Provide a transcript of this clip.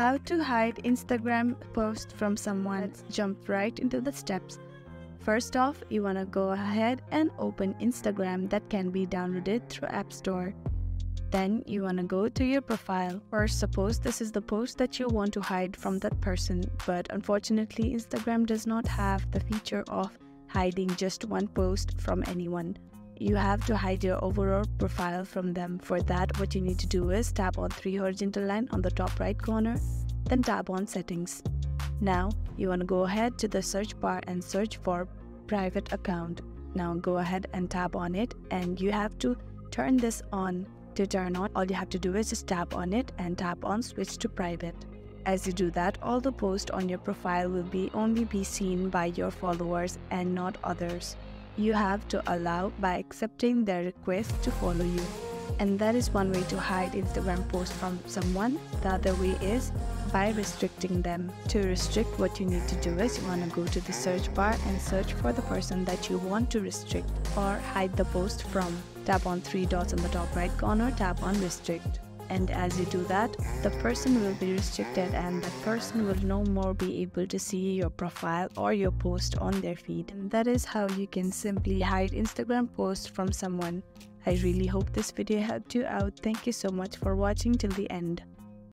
How to hide Instagram post from someone. Let's jump right into the steps. First off, you want to go ahead and open Instagram that can be downloaded through App Store. Then you want to go to your profile or suppose this is the post that you want to hide from that person but unfortunately Instagram does not have the feature of hiding just one post from anyone. You have to hide your overall profile from them. For that what you need to do is tap on three horizontal line on the top right corner then tap on settings. Now you want to go ahead to the search bar and search for private account. Now go ahead and tap on it and you have to turn this on to turn on, all you have to do is just tap on it and tap on switch to private. As you do that, all the posts on your profile will be only be seen by your followers and not others. You have to allow by accepting their request to follow you. And that is one way to hide Instagram posts from someone. The other way is by restricting them. To restrict, what you need to do is you want to go to the search bar and search for the person that you want to restrict or hide the post from. Tap on three dots on the top right corner, tap on restrict. And as you do that, the person will be restricted and the person will no more be able to see your profile or your post on their feed. And that is how you can simply hide Instagram posts from someone. I really hope this video helped you out. Thank you so much for watching till the end.